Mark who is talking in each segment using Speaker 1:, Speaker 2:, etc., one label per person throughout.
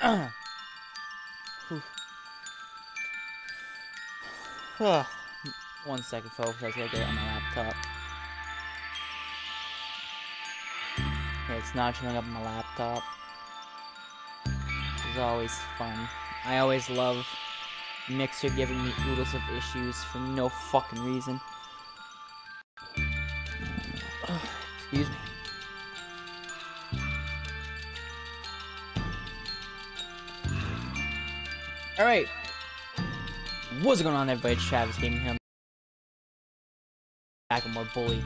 Speaker 1: One second, folks. I gotta get it on my laptop. it's not showing up on my laptop. It's always fun. I always love Mixer giving me oodles of issues for no fucking reason. Excuse me. Alright. What's going on everybody? It's Travis Gaming here. Back with more bully.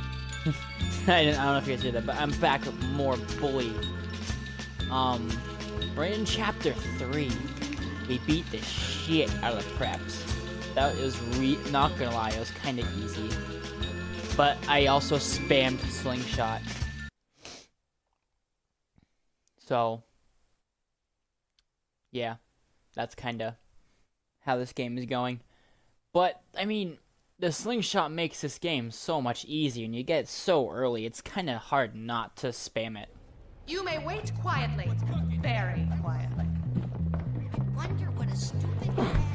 Speaker 1: I, don't know if you guys hear that, but I'm back with more bully. Um, we're in chapter 3. We beat the shit out of the preps. That was re- not gonna lie, it was kinda easy. But I also spammed slingshot. So, yeah, that's kinda how this game is going. But, I mean, the slingshot makes this game so much easier, and you get it so early, it's kinda hard not to spam it.
Speaker 2: You may wait quietly. Very quietly.
Speaker 3: I wonder what a stupid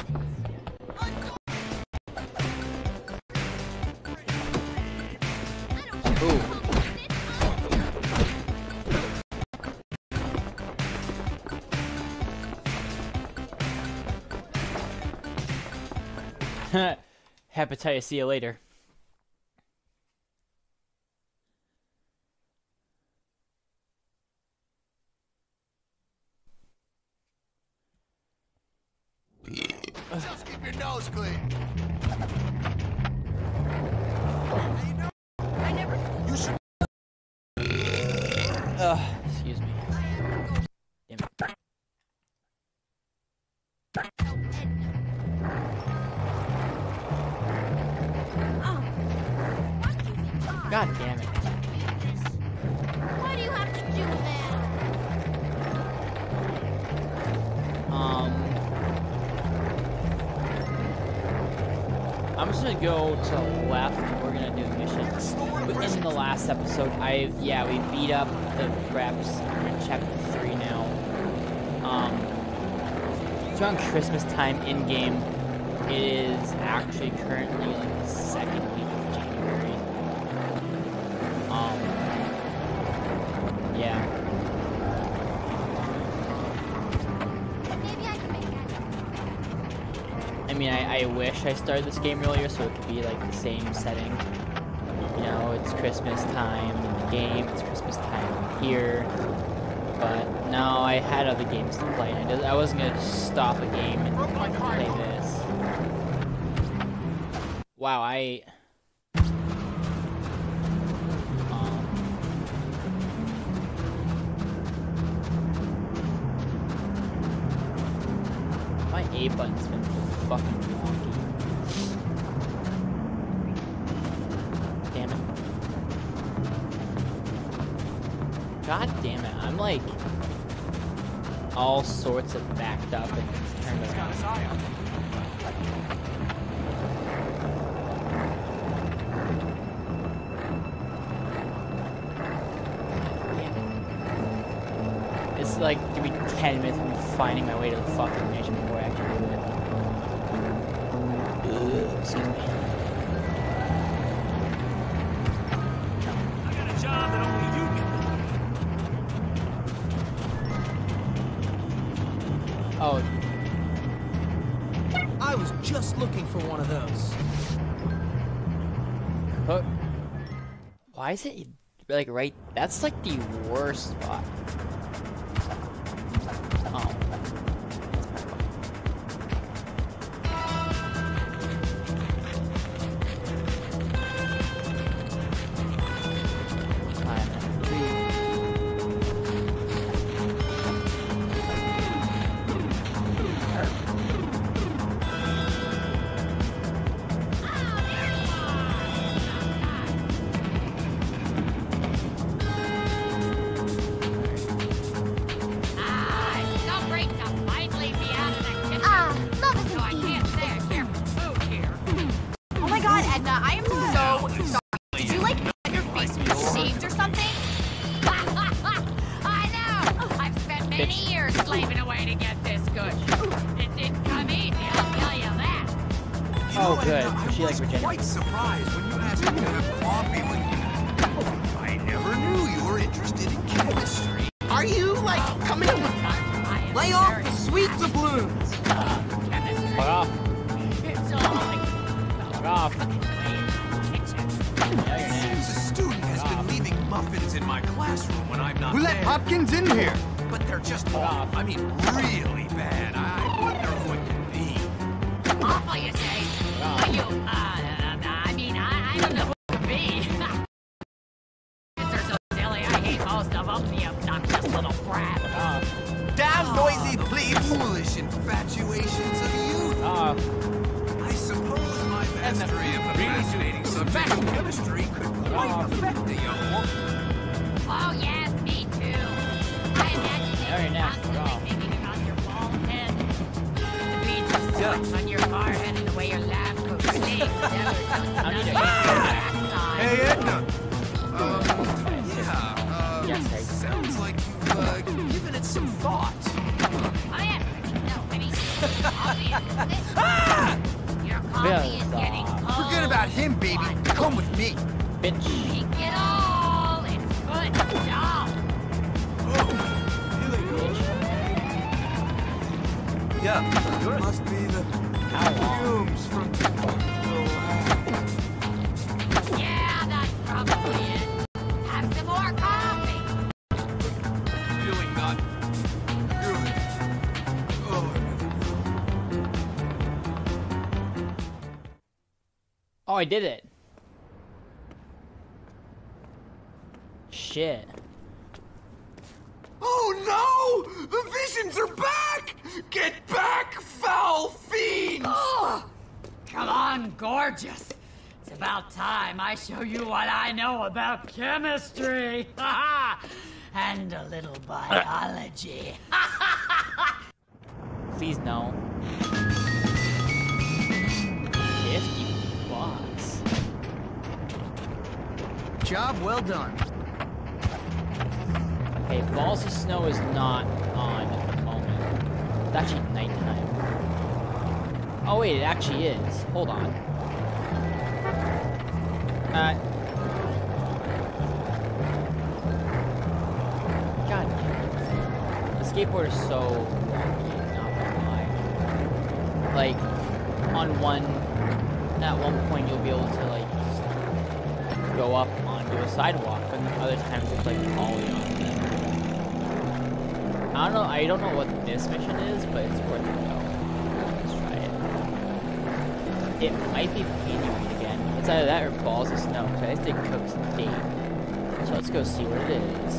Speaker 1: Hepatitis, see you later. Damn it.
Speaker 3: Why do you have to do that?
Speaker 1: Um, I'm just gonna go to the left. We're gonna do a mission. In the last episode, I yeah we beat up the preps. We're in chapter three now. Um, it's around Christmas time in game. It is actually currently like the second week of January. Um, yeah.
Speaker 3: Maybe I can make that.
Speaker 1: I mean, I, I wish I started this game earlier so it could be like the same setting. You know, it's Christmas time in the game, it's Christmas time here. But no, I had other games to play. and I, wasn't gonna stop a game and play this. Wow, I. Um, my A button's all sorts of backed up and turned around. It's like give me 10 minutes of me finding my way to the fucking mission before I actually do it. Ugh, excuse me. Why is it like right? That's like the worst spot. Oh, oh good. She like
Speaker 4: was
Speaker 1: regenerates.
Speaker 4: quite surprised when you asked me to have coffee with you. I never knew you were interested in chemistry.
Speaker 5: Are you, like, coming in with... Lay off the sweet doubloons!
Speaker 6: chemistry.
Speaker 1: Fuck off.
Speaker 6: It's all
Speaker 1: Fuck off.
Speaker 6: kitchen.
Speaker 4: Seems a student has been leaving muffins in my classroom when I'm not
Speaker 7: We
Speaker 4: there.
Speaker 7: let Hopkins in here.
Speaker 4: But they're just
Speaker 1: off.
Speaker 4: I mean, really bad. I wonder who it can be.
Speaker 6: Awful, you say? Well, you, I mean, I, I don't know who could be. They're so silly, I hate most of them, the obnoxious little brat.
Speaker 5: Damn noisy
Speaker 4: The foolish infatuations of youth. I suppose my mastery of fascinating subject of could quite affect a young woman.
Speaker 6: Oh, yes, me too. I
Speaker 1: you're
Speaker 6: you
Speaker 1: next.
Speaker 6: constantly thinking about your bald head. The beads of sweat on your forehead and the way your lab
Speaker 7: Hey, Edna.
Speaker 4: Uh, yeah, uh,
Speaker 1: Yes,
Speaker 4: sounds like you've uh, given it some thought.
Speaker 6: Oh, yeah. No, I mean, obviously. Your coffee is getting cold.
Speaker 7: Forget about him, baby. Come with me.
Speaker 1: bitch.
Speaker 6: Drink it all. It's good stuff.
Speaker 7: Yeah, yours must be the fumes from.
Speaker 6: Yeah, that's probably it. Have some more coffee.
Speaker 4: Feeling good. Oh,
Speaker 1: Oh, I did it. Shit.
Speaker 4: Oh no! The visions are back! Get back, foul fiends!
Speaker 6: Come on, gorgeous. It's about time I show you what I know about chemistry. and a little biology.
Speaker 1: Please no. 50 bucks.
Speaker 5: Job well done.
Speaker 1: Okay, Balls of Snow is not on at the moment. It's actually nighttime. Oh wait, it actually is. Hold on. Uh. God damn it. The skateboard is so wacky, not gonna lie. Like, on one, at one point you'll be able to like go up onto a sidewalk, and other times it's like ollie on. I don't know. I don't know what this mission is, but it's worth a go. It. Might be Payneweed again. It's either that or Balls of Snow. Cause I used to cook steak. So let's go see what it is.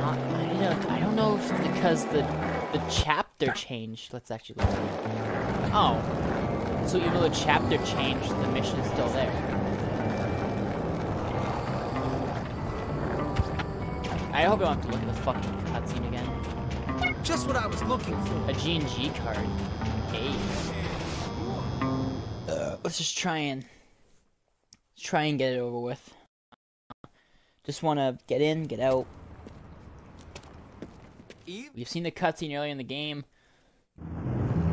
Speaker 1: Uh, I don't. I don't know if it's because the the chapter changed. Let's actually look. Oh, so even though the chapter changed, the mission is still there. I hope I don't have to look at the fucking cutscene again.
Speaker 5: Just what I was looking for.
Speaker 1: A G&G card. Hey. Let's just try and try and get it over with. Just want to get in, get out. We've seen the cutscene earlier in the game.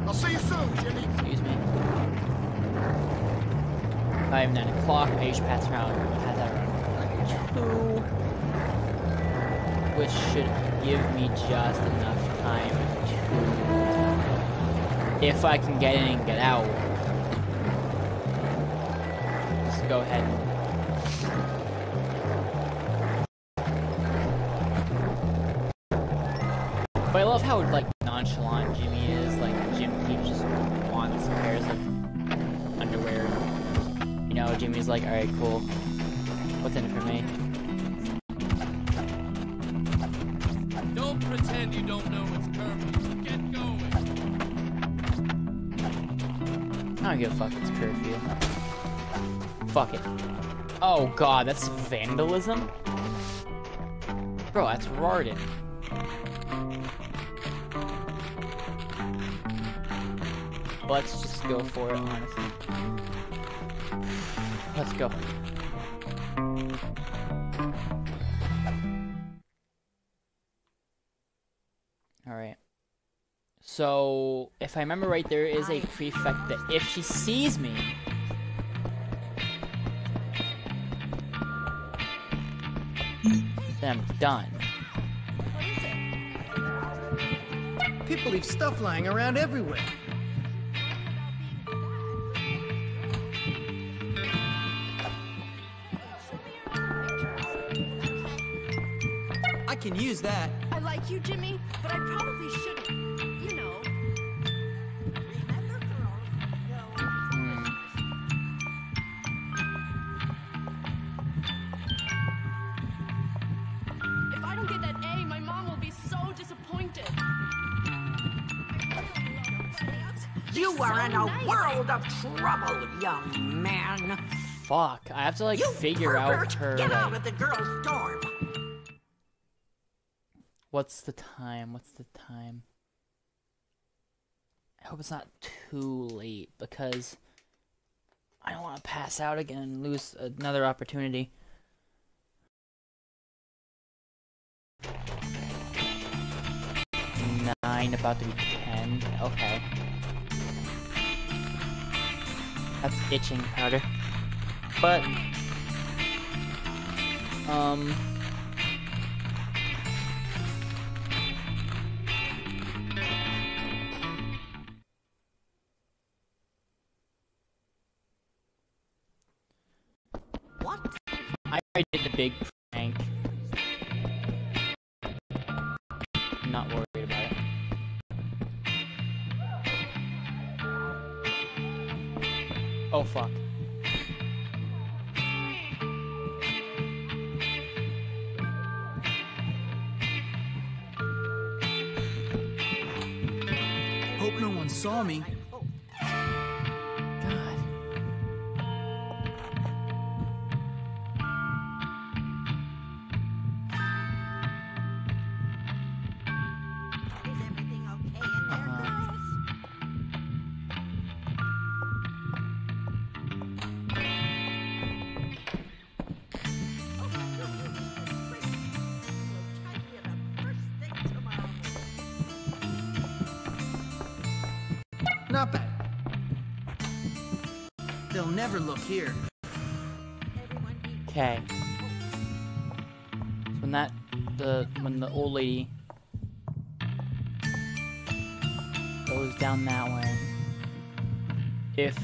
Speaker 7: I'll see you soon, Jimmy.
Speaker 1: Excuse me. I have 9 o'clock. I usually pass around, pass out around 2. Which should give me just enough time to... If I can get in and get out. Go ahead. But I love how, like, nonchalant Jimmy is. Like, Jim Peach just wants pairs of underwear. You know, Jimmy's like, alright, cool. What's in it for me?
Speaker 8: Don't pretend you don't know it's curfew. Get going.
Speaker 1: I don't give a fuck, it's curfew. Fuck it. Oh god, that's vandalism? Bro, that's Rarden. Let's just go for it, honestly. Let's go. All right. So, if I remember right, there is a prefect that if she sees me, then I'm done.
Speaker 5: People leave stuff lying around everywhere. I can use that.
Speaker 2: I like you, Jimmy, but I probably shouldn't.
Speaker 9: Of trouble, young man.
Speaker 1: Fuck, I have to like
Speaker 9: You
Speaker 1: figure out her.
Speaker 9: Get out of the girl's dorm.
Speaker 1: What's the time? What's the time? I hope it's not too late because I don't want to pass out again and lose another opportunity. Nine, about to be ten. Okay. That's itching powder. But, um,
Speaker 9: What?
Speaker 1: I already did the big prank. Not worried Oh fuck.
Speaker 5: Hope no one saw me. Never look here.
Speaker 1: Okay. When that the when the old lady goes down that way, if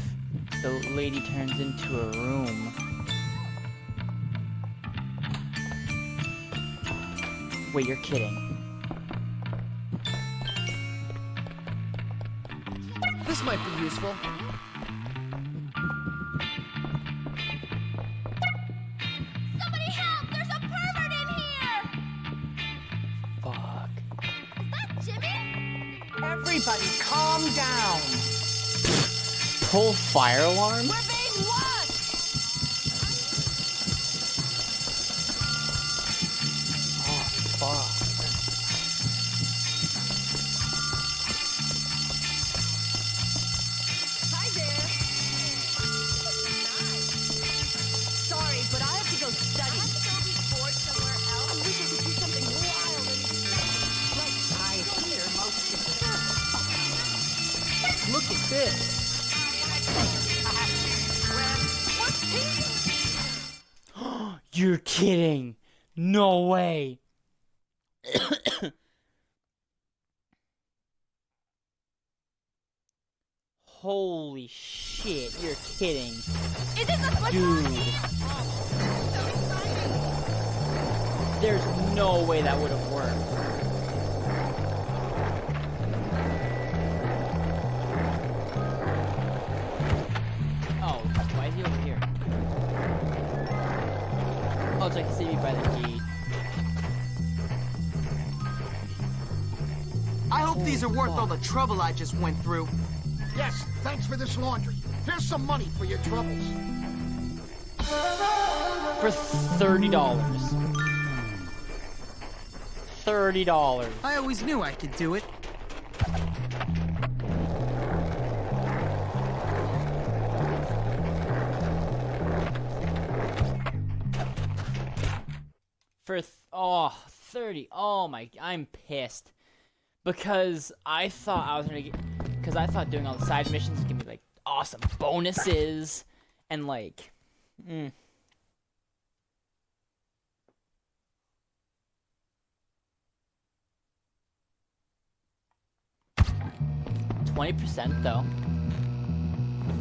Speaker 1: the lady turns into a room, wait, you're kidding?
Speaker 5: This might be useful.
Speaker 9: Everybody calm down.
Speaker 1: Pull fire alarm?
Speaker 2: We're
Speaker 1: You're kidding. No way. Holy shit, you're kidding.
Speaker 3: Is this a
Speaker 1: Dude. Oh, There's no way that would have worked. Oh, why is he over here? Oh, it's like see me by the gate.
Speaker 5: I hope these are worth all the trouble I just went through.
Speaker 7: Yes, thanks for this laundry. Here's some money for your troubles.
Speaker 1: For thirty dollars. Thirty dollars.
Speaker 5: I always knew I could do it.
Speaker 1: Oh, 30. Oh my, I'm pissed. because I thought I was gonna get because I thought doing all the side missions would give me like awesome bonuses and like mm. Twenty percent though.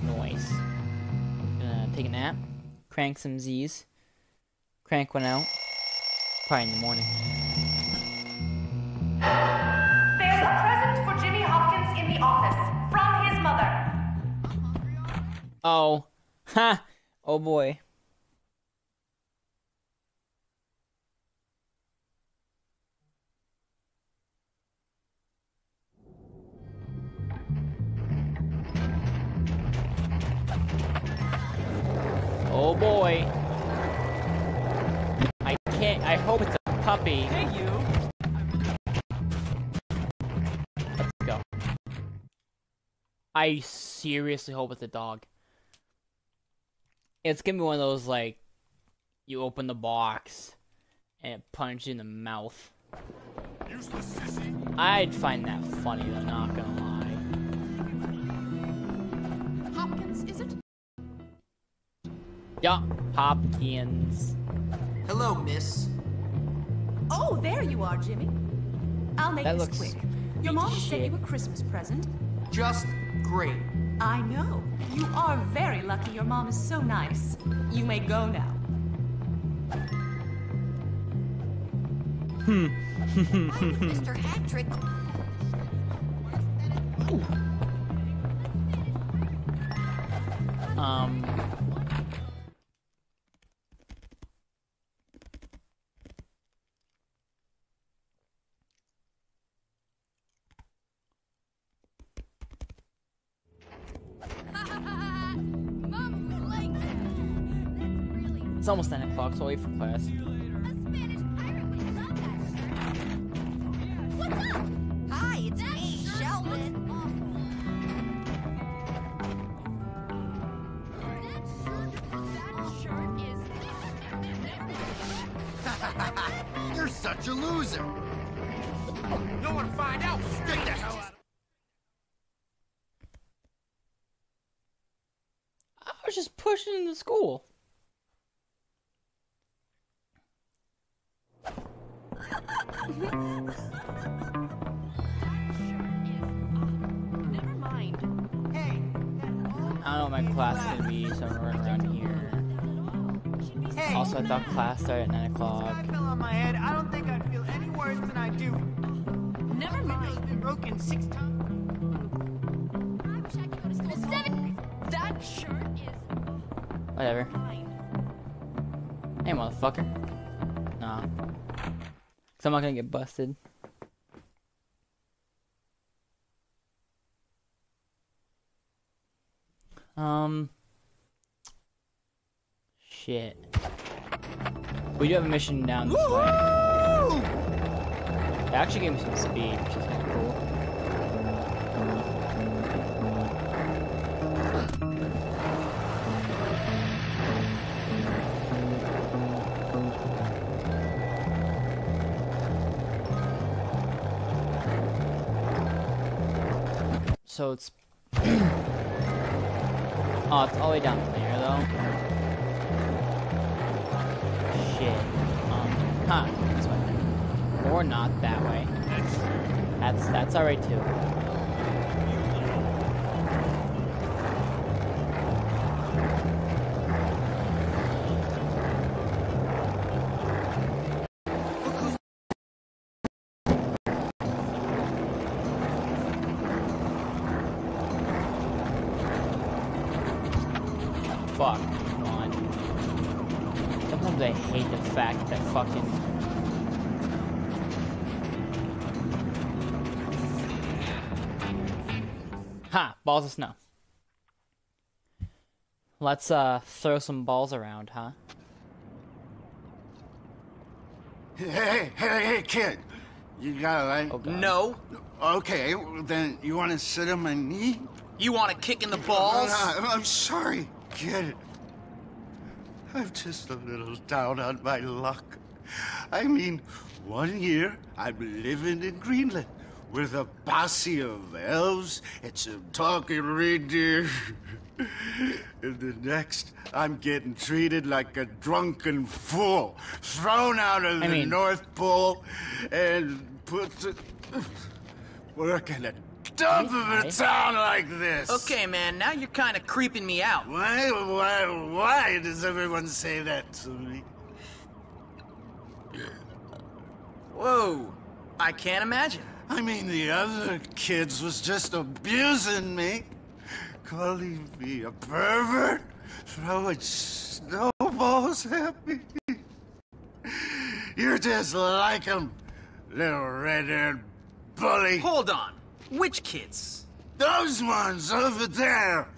Speaker 1: Noise. Gonna take a nap, crank some Z's, crank one out. Probably in the morning.
Speaker 10: There's a present for Jimmy Hopkins in the office from his mother.
Speaker 1: Oh, ha! Oh boy. Oh boy. I hope it's a puppy.
Speaker 9: Hey, you.
Speaker 1: Let's go. I seriously hope it's a dog. It's gonna be one of those like you open the box and it punches you in the mouth.
Speaker 8: Useless sissy.
Speaker 1: I'd find that funny though, not gonna lie.
Speaker 2: Hopkins, is it?
Speaker 1: Yeah, Hopkins.
Speaker 9: Hello, miss.
Speaker 2: Oh, there you are, Jimmy. I'll make
Speaker 1: That
Speaker 2: this
Speaker 1: looks
Speaker 2: quick. Your mom
Speaker 1: shit.
Speaker 2: sent you a Christmas present.
Speaker 9: Just great.
Speaker 2: I know. You are very lucky your mom is so nice. You may go now. Hmm.
Speaker 3: Mr. Hattrick.
Speaker 1: Um. It's almost 9 o'clock, so I'll wait for class.
Speaker 3: a Spanish pirate would love that shirt. What's up? Hi, it's me, Sheldon. That shirt is
Speaker 7: You're such a loser.
Speaker 4: You want find out? Stick the.
Speaker 1: I was just pushing into school.
Speaker 2: Never mind.
Speaker 9: Hey.
Speaker 1: I don't know what my class is gonna be, so I'm gonna run around here.
Speaker 9: Hey.
Speaker 1: Also, I thought class started at 9 o'clock.
Speaker 9: I fell on my head. I don't think I'd feel any worse than I do.
Speaker 2: Never
Speaker 9: It's
Speaker 2: mind.
Speaker 9: been broken six times.
Speaker 3: I wish I could go to school. Seven.
Speaker 2: That shirt is
Speaker 1: Whatever.
Speaker 2: mine.
Speaker 1: Hey, motherfucker. Nah. Cause I'm not gonna get busted. Um. Shit. We do have a mission down this way. It actually gave me some speed, which is So it's. oh, it's all the way down there, though. Shit. Um, huh, this way. Or not that way. That's that's alright too. Balls of snow. Let's uh throw some balls around, huh?
Speaker 7: Hey, hey, hey, hey, kid. You got a light?
Speaker 1: Oh god.
Speaker 9: No.
Speaker 7: Okay, then you want to sit on my knee?
Speaker 9: You want a kick in the balls?
Speaker 7: Uh, I'm sorry, kid. I'm just a little down on my luck. I mean, one year I'm living in Greenland with a posse of elves and some talking reindeer. and the next, I'm getting treated like a drunken fool, thrown out of
Speaker 1: I
Speaker 7: the
Speaker 1: mean-
Speaker 7: North Pole and put to work in a dump of a town like this.
Speaker 9: Okay, man, now you're kind of creeping me out.
Speaker 7: Why, why, why does everyone say that to me?
Speaker 9: Whoa, I can't imagine.
Speaker 7: I mean, the other kids was just abusing me, calling me a pervert, throwing snowballs at me. You're just like 'em, little red-haired bully.
Speaker 9: Hold on. Which kids?
Speaker 7: Those ones over there.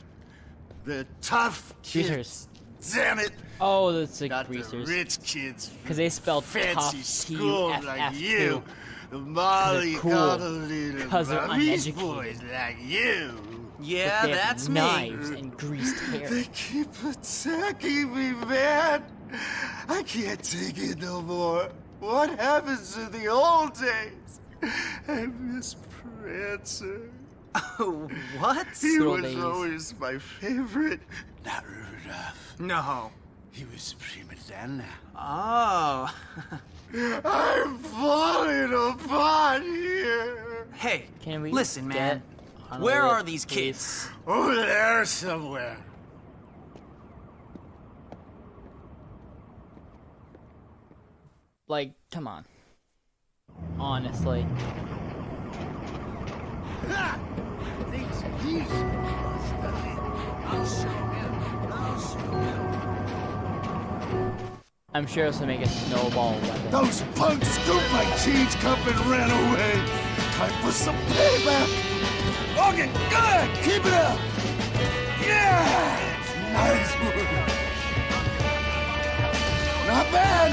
Speaker 7: The tough kids.
Speaker 1: Greasers.
Speaker 7: Damn it.
Speaker 1: Oh, that's the
Speaker 7: Not
Speaker 1: greasers.
Speaker 7: the rich kids.
Speaker 1: Because they spelled
Speaker 7: fancy
Speaker 1: tough,
Speaker 7: schools like you.
Speaker 1: too.
Speaker 7: The Molly
Speaker 1: cool.
Speaker 7: Connolly,
Speaker 1: 'Cause they're
Speaker 7: these
Speaker 1: uneducated.
Speaker 7: boys like you.
Speaker 9: Yeah,
Speaker 1: They have
Speaker 9: that's me.
Speaker 1: knives and greased hair.
Speaker 7: They keep attacking me, man. I can't take it no more. What happens to the old days? I miss Prancer.
Speaker 9: Oh, what?
Speaker 7: He
Speaker 1: Good
Speaker 7: was
Speaker 1: days.
Speaker 7: always my favorite. Not Rudolph.
Speaker 9: No.
Speaker 7: He was a prima donna.
Speaker 9: Oh.
Speaker 7: I'm falling apart here.
Speaker 9: hey,
Speaker 1: Can we
Speaker 9: listen, man.
Speaker 1: get on
Speaker 9: Where are
Speaker 1: it,
Speaker 9: these
Speaker 1: please?
Speaker 9: kids?
Speaker 7: Over there somewhere.
Speaker 1: Like, come on. Honestly.
Speaker 7: Ah! These, these.
Speaker 4: I'll show him.
Speaker 1: I'm sure this will make a snowball weapon.
Speaker 7: Those punks scooped my cheese cup and ran away. Time for some payback. Okay, good. Keep it up. Yeah. Nice work. Not bad.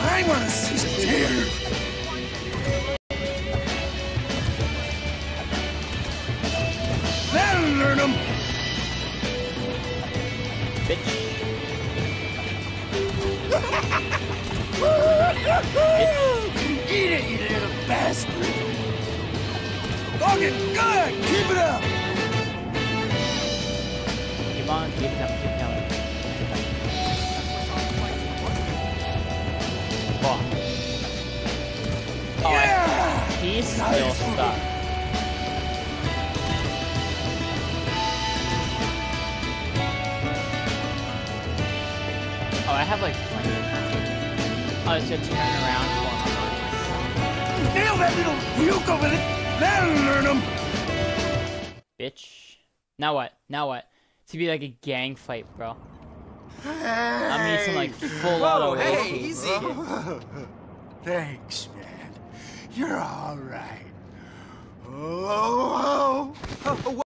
Speaker 7: I want to see Okay, good. Keep it up.
Speaker 1: Come on, keep it up, keep it coming. Fuck. Oh,
Speaker 7: Yeah.
Speaker 1: I, he's still stuck. Oh, I have like plenty of time. I was gonna turn around.
Speaker 7: Nail that little puke over there. That'll learn them.
Speaker 1: Bitch. Now what? Now what? It's gonna be like a gang fight, bro. I need some like full
Speaker 9: Whoa,
Speaker 1: auto
Speaker 9: hey,
Speaker 1: AK.
Speaker 9: easy.
Speaker 7: Thanks, man. You're all right. Oh, oh, oh.
Speaker 9: Oh, oh,